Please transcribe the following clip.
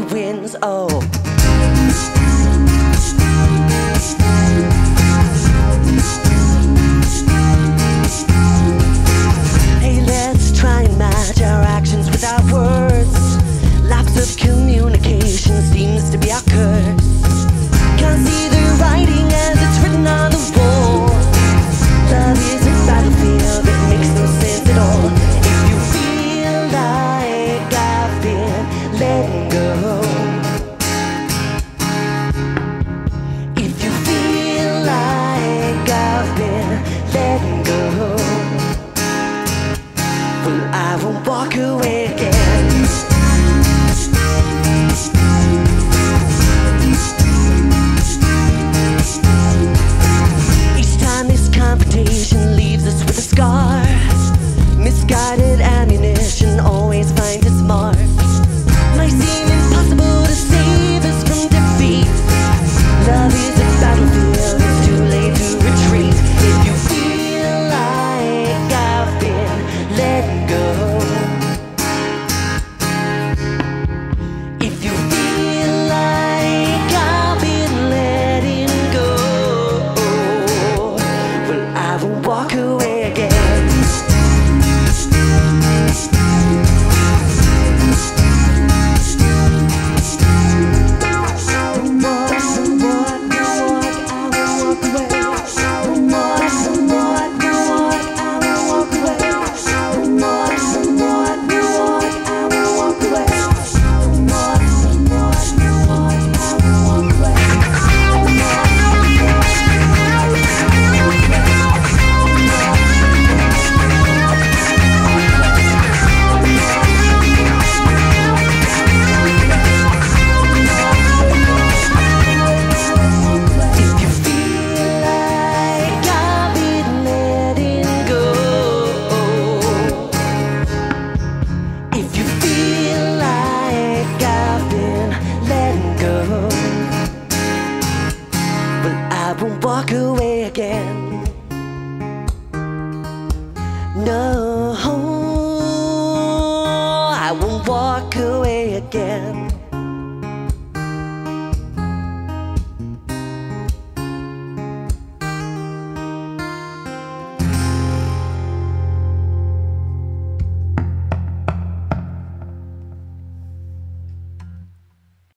wins. Oh. away again. walk away again. No, I won't walk away again.